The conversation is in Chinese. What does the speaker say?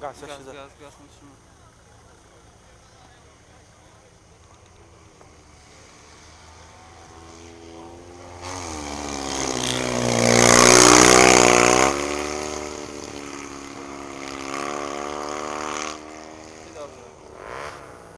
Gaz, gaz, jeszcze gaz, za- gaz, musimy.